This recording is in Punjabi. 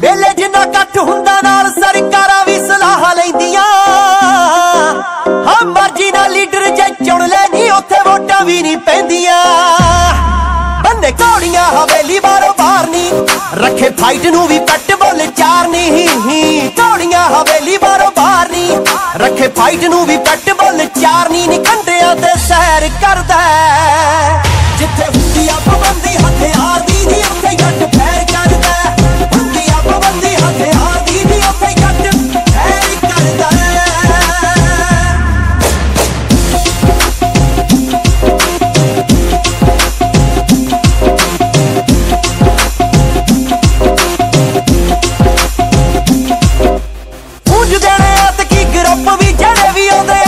ਮੇਲੇ ਜਿੰਨਾ ਕੱਟ ਹੁੰਦਾ ਨਾਲ ਸਰਕਾਰਾਂ ਵੀ ਸਲਾਹ ਲੈਂਦੀਆਂ। ਹਾਂ, ਮਰਜ਼ੀ ਨਾਲ ਲੀਡਰ ਜੇ ਚੁਣ ਲੈਣੀ ਉੱਥੇ ਵੋਟਾਂ ਵੀ ਨਹੀਂ ਪੈਂਦੀਆਂ। ਬੰਦੇ ਘੋੜੀਆਂ ਹਵੇਲੀ ਬਾਰੋ ਬਾਹਰ ਨਹੀਂ, ਰੱਖੇ ਫਾਈਟ ਨੂੰ ਵੀ ਪੱਟ ਬੋਲ ਚਾਰ ਨਹੀਂ। ਘੋੜੀਆਂ ਹਵੇਲੀ ਬਾਰੋ ਬਾਹਰ ਨਹੀਂ, ਰੱਖੇ ਫਾਈਟ ਨੂੰ ਵੀ ਪੱਟ ਗਰੁੱਪ ਵੀ ਜਿਹੜੇ ਵੀ ਆਉਂਦੇ